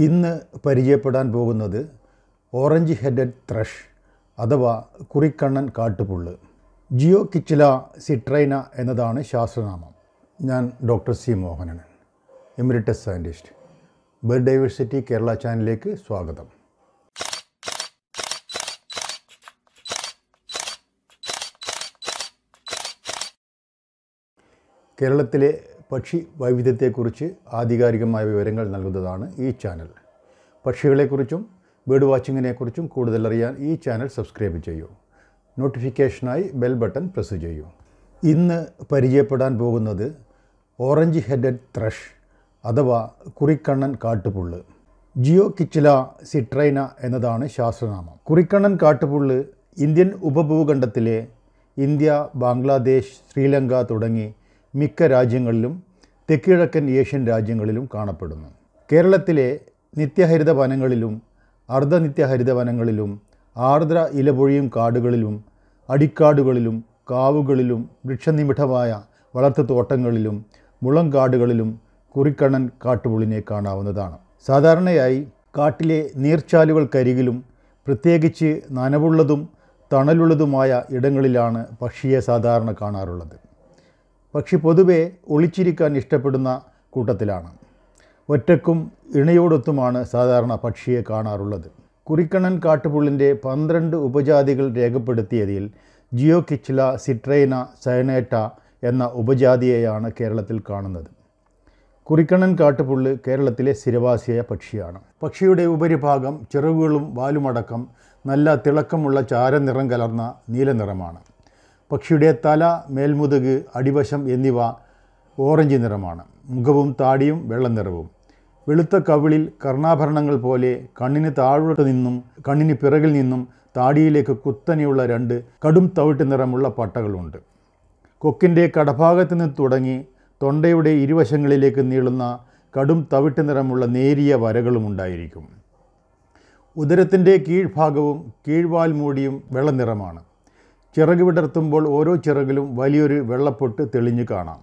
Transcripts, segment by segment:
ഇന്ന് പരിചയപ്പെടാൻ പോകുന്നത് ഓറഞ്ച് ഹെഡഡ് ത്രഷ് അഥവാ കുറിക്കണ്ണൻ കാട്ടുപുള്ള്. ജിയോ കിച്ചില സിട്രൈന എന്നതാണ് ശാസ്ത്രനാമം. ഞാൻ doctor C Mohanan emeritus scientist. Bird diversity Kerala ചാനലിലേക്ക് സ്വാഗതം. കേരളത്തിലെ പക്ഷി വൈവിധ്യത്തെക്കുറിച്ച് ആധികാരികമായ വിവരങ്ങൾ നൽകുന്നതാണ് ഈ ചാനൽ. പക്ഷികളെക്കുറിച്ചും ബേർഡ് വാച്ചിങ്ങിനെക്കുറിച്ചും കൂടുതൽ അറിയാൻ ഈ ചാനൽ സബ്സ്ക്രൈബ് ചെയ്യൂ. നോട്ടിഫിക്കേഷനായി ബെൽ ബട്ടൺ പ്രസ് ചെയ്യൂ. ഇന്ന് പരിചയപ്പെടാൻ പോകുന്നത് ഓറഞ്ച് ഹെഡഡ് ത്രഷ് അഥവാ കുറിക്കണ്ണൻ കാട്ടുപുള്ള്. ജിയോ കിച്ചില സിട്രൈന എന്നതാണ് ശാസ്ത്രനാമം. കുറിക്കണ്ണൻ കാട്ടുപുള്ള് ഇന്ത്യൻ ഉപഭൂഖണ്ഡത്തിലെ ഇന്ത്യ ബംഗ്ലാദേശ് ശ്രീലങ്ക തുടങ്ങി മിക്ക രാജ്യങ്ങളിലും തെക്കിഴക്കൻ ഏഷ്യൻ രാജ്യങ്ങളിലും കാണപ്പെടുന്നു. കേരളത്തിലെ നിത്യഹരിത വനങ്ങളിലും അർദ്ധനിത്യഹരിത വനങ്ങളിലും ആർദ്ര ഇലപൊഴിയും കാടുകളിലും അടിക്കാടുകളിലും കാവുകളിലും വൃക്ഷനിമിഠമായ വളർത്തു തോട്ടങ്ങളിലും മുളങ്കാടുകളിലും കുറിക്കണ്ണൻ കാട്ടുപുളിനെ കാണാവുന്നതാണ്. സാധാരണയായി കാട്ടിലെ നീർച്ചാലുകൾക്കരികിലും പ്രത്യേകിച്ച് നനവുള്ളതും തണലുള്ളതുമായ ഇടങ്ങളിലാണ് പക്ഷിയെ സാധാരണ കാണാറുള്ളത്. പക്ഷി പൊതുവെ ഒളിച്ചിരിക്കാൻ ഇഷ്ടപ്പെടുന്ന കൂട്ടത്തിലാണ്. ഒറ്റക്കും ഇണയോടൊത്തുമാണ് സാധാരണ പക്ഷിയെ കാണാറുള്ളത്. കുറിക്കണ്ണൻ കാട്ടുപുള്ളിന്റെ പന്ത്രണ്ട് ഉപജാതികൾ രേഖപ്പെടുത്തിയതിൽ ജിയോ കിച്ചില സിട്രൈന സയനേറ്റ എന്ന ഉപജാതിയെയാണ് കേരളത്തിൽ കാണുന്നത്. കുറിക്കണ്ണൻ കാട്ടുപുള്ള് കേരളത്തിലെ സ്ഥിരവാസിയായ പക്ഷിയാണ്. പക്ഷിയുടെ ഉപരിഭാഗം ചിറകുകളും വാലുമടക്കം നല്ല തിളക്കമുള്ള ചാരനിറം കലർന്ന നീലനിറമാണ്. പക്ഷിയുടെ തല മേൽമുതുക് അടിവശം എന്നിവ ഓറഞ്ച് നിറമാണ്. മുഖവും താടിയും വെള്ള നിറവും. വെളുത്ത കവിളിൽ കർണാഭരണങ്ങൾ പോലെ കണ്ണിന് താഴോട്ട് നിന്നും കണ്ണിന് പിറകിൽ നിന്നും താടിയിലേക്ക് കുത്തനെയുള്ള രണ്ട് കടും തവിട്ട് നിറമുള്ള പട്ടകളുണ്ട്. കൊക്കിന്റെ കടഭാഗത്ത് നിന്ന് തുടങ്ങി തൊണ്ടയുടെ ഇരുവശങ്ങളിലേക്ക് നീളുന്ന കടും തവിട്ട് നിറമുള്ള നേരിയ വരകളും ഉണ്ടായിരിക്കും. ഉദരത്തിന്റെ കീഴ്ഭാഗവും കീഴ്വാൽ മൂടിയും വെള്ള നിറമാണ്. ചിറക് വിടർത്തുമ്പോൾ ഓരോ ചിറകിലും വലിയൊരു വെള്ളപ്പൊട്ട് തെളിഞ്ഞു കാണാം.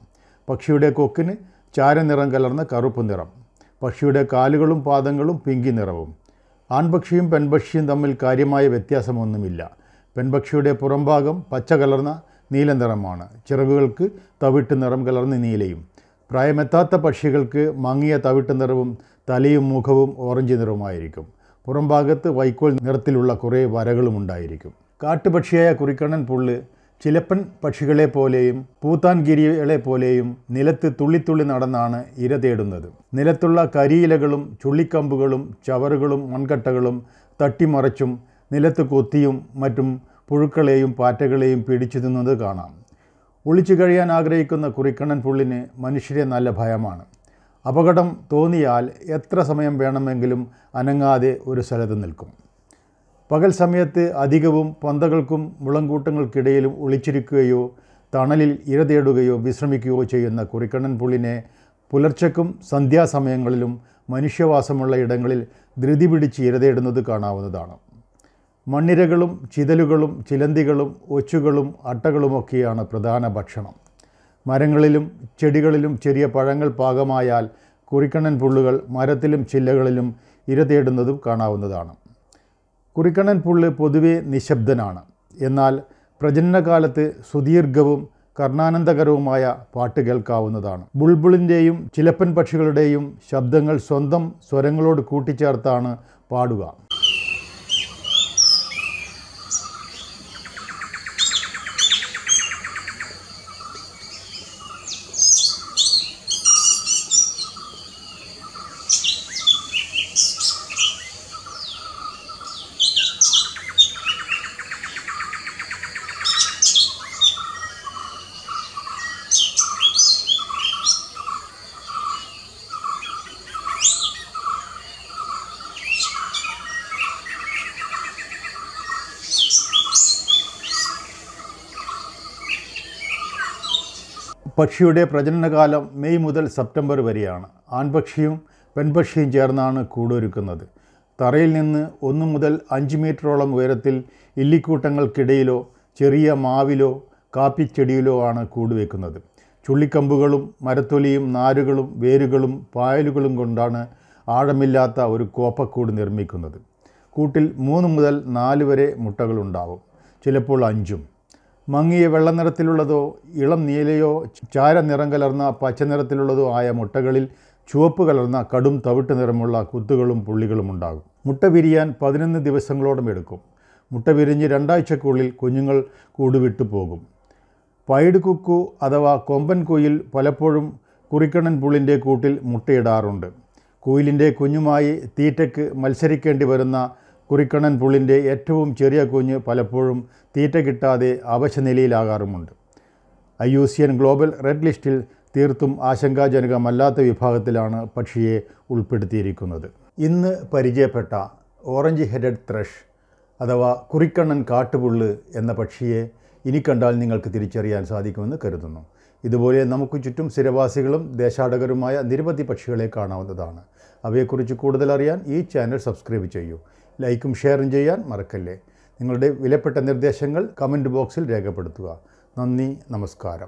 പക്ഷിയുടെ കൊക്കിന് ചാരനിറം കലർന്ന കറുപ്പ് നിറം. പക്ഷിയുടെ കാലുകളും പാദങ്ങളും പിങ്കി നിറവും. ആൺപക്ഷിയും പെൺപക്ഷിയും തമ്മിൽ കാര്യമായ വ്യത്യാസമൊന്നുമില്ല. പെൺപക്ഷിയുടെ പുറംഭാഗം പച്ച കലർന്ന നീല നിറമാണ്. ചിറകുകൾക്ക് തവിട്ട് നിറം കലർന്ന നീലയും. പ്രായമെത്താത്ത പക്ഷികൾക്ക് മങ്ങിയ തവിട്ട് നിറവും തലയും മുഖവും ഓറഞ്ച് നിറവുമായിരിക്കും. പുറംഭാഗത്ത് വൈക്കോൽ നിറത്തിലുള്ള കുറേ വരകളും ഉണ്ടായിരിക്കും. കാട്ടുപക്ഷിയായ കുറിക്കണ്ണൻ പുള്ള് ചിലപ്പൻ പക്ഷികളെ പോലെയും പൂത്താൻഗിരികളെ പോലെയും നിലത്ത് തുള്ളിത്തുള്ളി നടന്നാണ് ഇര തേടുന്നത്. നിലത്തുള്ള കരിയിലകളും ചുള്ളിക്കമ്പുകളും ചവറുകളും മൺകട്ടകളും തട്ടിമറച്ചും നിലത്ത് കൊത്തിയും മറ്റും പുഴുക്കളെയും പാറ്റകളെയും പിടിച്ചു തിന്നത് കാണാം. ഒളിച്ചു കഴിയാൻ ആഗ്രഹിക്കുന്ന കുറിക്കണ്ണൻ പുള്ളിന് മനുഷ്യരെ നല്ല ഭയമാണ്. അപകടം തോന്നിയാൽ എത്ര സമയം വേണമെങ്കിലും അനങ്ങാതെ ഒരു സ്ഥലത്ത് നിൽക്കും. പകൽ സമയത്ത് അധികവും പന്തകൾക്കും മുളങ്കൂട്ടങ്ങൾക്കിടയിലും ഒളിച്ചിരിക്കുകയോ തണലിൽ ഇര തേടുകയോ വിശ്രമിക്കുകയോ ചെയ്യുന്ന കുറിക്കണ്ണൻ പുള്ളിനെ പുലർച്ചക്കും സന്ധ്യാസമയങ്ങളിലും മനുഷ്യവാസമുള്ള ഇടങ്ങളിൽ ധൃതി പിടിച്ച് ഇര തേടുന്നത് കാണാവുന്നതാണ്. മണ്ണിരകളും ചിതലുകളും ചിലന്തികളും ഒച്ചുകളും അട്ടകളുമൊക്കെയാണ് പ്രധാന ഭക്ഷണം. മരങ്ങളിലും ചെടികളിലും ചെറിയ പഴങ്ങൾ പാകമായാൽ കുറിക്കണ്ണൻ പുള്ളുകൾ മരത്തിലും ചില്ലകളിലും ഇര തേടുന്നതും കാണാവുന്നതാണ്. കുറിക്കണ്ണൻ പുള്ള് പൊതുവെ നിശബ്ദനാണ്. എന്നാൽ പ്രജനനകാലത്ത് സുദീർഘവും കർണാനന്ദകരവുമായ പാട്ട് കേൾക്കാവുന്നതാണ്. ബുൾബുളിന്റെയും ചിലപ്പൻ പക്ഷികളുടെയും ശബ്ദങ്ങൾ സ്വന്തം സ്വരങ്ങളോട് കൂട്ടിച്ചേർത്താണ് പാടുക. പക്ഷിയുടെ പ്രജനനകാലം മെയ് മുതൽ സെപ്റ്റംബർ വരെയാണ്. ആൺപക്ഷിയും പെൺപക്ഷിയും ചേർന്നാണ് കൂടൊരുക്കുന്നത്. തറയിൽ നിന്ന് ഒന്ന് മുതൽ അഞ്ച് മീറ്ററോളം ഉയരത്തിൽ ഇല്ലിക്കൂട്ടങ്ങൾക്കിടയിലോ ചെറിയ മാവിലോ കാപ്പിച്ചെടിയിലോ ആണ് കൂടുവെക്കുന്നത്. ചുള്ളിക്കമ്പുകളും മരത്തൊലിയും നാരുകളും വേരുകളും പായലുകളും കൊണ്ടാണ് ആഴമില്ലാത്ത ഒരു കോപ്പക്കൂട് നിർമ്മിക്കുന്നത്. കൂട്ടിൽ മൂന്ന് മുതൽ നാല് വരെ മുട്ടകളുണ്ടാവും. ചിലപ്പോൾ അഞ്ചും. മങ്ങിയ വെള്ളനിറത്തിലുള്ളതോ ഇളം നീലയോ ചാര നിറം കലർന്ന പച്ച നിറത്തിലുള്ളതോ ആയ മുട്ടകളിൽ ചുവപ്പ് കലർന്ന കടും തവിട്ട് നിറമുള്ള കുത്തുകളും പുള്ളികളും ഉണ്ടാകും. മുട്ട വിരിയാൻ പതിനൊന്ന് ദിവസങ്ങളോളം എടുക്കും. മുട്ട വിരിഞ്ഞ് രണ്ടാഴ്ചക്കുള്ളിൽ കുഞ്ഞുങ്ങൾ കൂടുവിട്ടു പോകും. പൈഡ് കുക്കു അഥവാ കൊമ്പൻ കുയിൽ പലപ്പോഴും കുറിക്കണ്ണൻ പുള്ളിന്റെ കൂട്ടിൽ മുട്ടയിടാറുണ്ട്. കുയിലിന്റെ കുഞ്ഞുമായി തീറ്റയ്ക്ക് മത്സരിക്കേണ്ടി വരുന്ന കുറിക്കണ്ണൻ പുള്ളിന്റെ ഏറ്റവും ചെറിയ കുഞ്ഞ് പലപ്പോഴും തീറ്റ കിട്ടാതെ അവശനിലയിലാകാറുമുണ്ട്. I U C N global red ലിസ്റ്റിൽ തീർത്തും ആശങ്കാജനകമല്ലാത്ത വിഭാഗത്തിലാണ് പക്ഷിയെ ഉൾപ്പെടുത്തിയിരിക്കുന്നത്. ഇന്ന് പരിചയപ്പെട്ട ഓറഞ്ച് ഹെഡഡ് ത്രഷ് അഥവാ കുറിക്കണ്ണൻ കാട്ടുപുള്ള് എന്ന പക്ഷിയെ ഇനി കണ്ടാൽ നിങ്ങൾക്ക് തിരിച്ചറിയാൻ സാധിക്കുമെന്ന് കരുതുന്നു. ഇതുപോലെ നമുക്ക് ചുറ്റും സ്ഥിരവാസികളും ദേശാടകരുമായ നിരവധി പക്ഷികളെ കാണാവുന്നതാണ്. അവയെക്കുറിച്ച് കൂടുതൽ അറിയാൻ ഈ ചാനൽ സബ്സ്ക്രൈബ് ചെയ്യൂ. ലൈക്കും ഷെയറും ചെയ്യാൻ മറക്കല്ലേ. നിങ്ങളുടെ വിലപ്പെട്ട നിർദ്ദേശങ്ങൾ കമന്റ് ബോക്സിൽ രേഖപ്പെടുത്തുക. നന്ദി നമസ്കാരം.